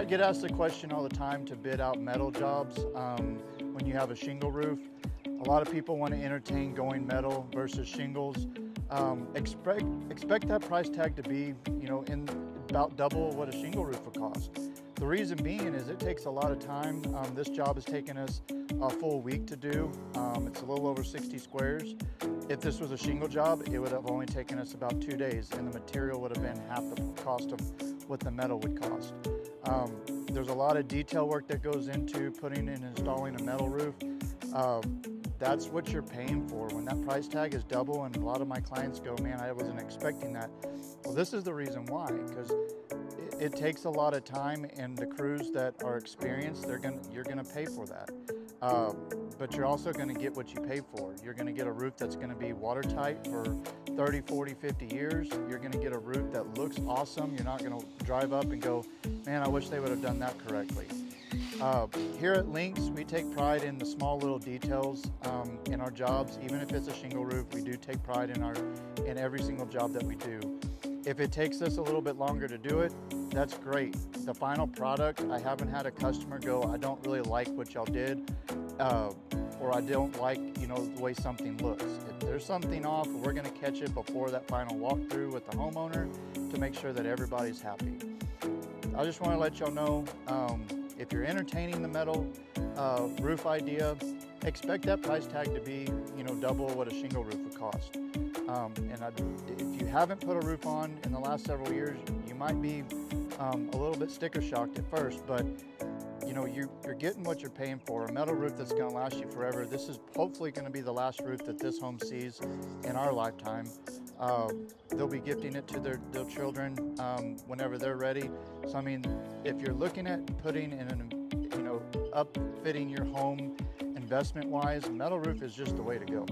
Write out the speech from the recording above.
I get asked the question all the time to bid out metal jobs um, when you have a shingle roof. A lot of people want to entertain going metal versus shingles. Um, expect expect that price tag to be, you know, in about double what a shingle roof would cost. The reason being is it takes a lot of time. Um, this job has taken us a full week to do. Um, it's a little over 60 squares. If this was a shingle job, it would have only taken us about two days and the material would have been half the cost of what the metal would cost. Um, there's a lot of detail work that goes into putting and installing a metal roof. Um, that's what you're paying for. When that price tag is double and a lot of my clients go, man, I wasn't expecting that. Well, this is the reason why, because it, it, takes a lot of time and the crews that are experienced, they're gonna, you're gonna pay for that. Uh, but you're also gonna get what you pay for. You're gonna get a roof that's gonna be watertight for 30, 40, 50 years. You're gonna get a roof that looks awesome. You're not gonna drive up and go, man, I wish they would have done that correctly. Uh, here at Links, we take pride in the small little details um, in our jobs. Even if it's a shingle roof, we do take pride in our in every single job that we do. If it takes us a little bit longer to do it, that's great. The final product, I haven't had a customer go, I don't really like what y'all did, uh, or I don't like, you know, the way something looks. If there's something off, we're gonna catch it before that final walkthrough with the homeowner to make sure that everybody's happy. I just wanna let y'all know, um, if you're entertaining the metal uh, roof idea, expect that price tag to be, you know, double what a shingle roof would cost. Um, and I, if you haven't put a roof on in the last several years, might be um, a little bit sticker shocked at first, but you know, you, are getting what you're paying for. A metal roof that's gonna last you forever. This is hopefully gonna be the last roof that this home sees in our lifetime. Uh, they'll be gifting it to their, their children um, whenever they're ready. So I mean, if you're looking at putting in an, you know, upfitting your home investment-wise, metal roof is just the way to go.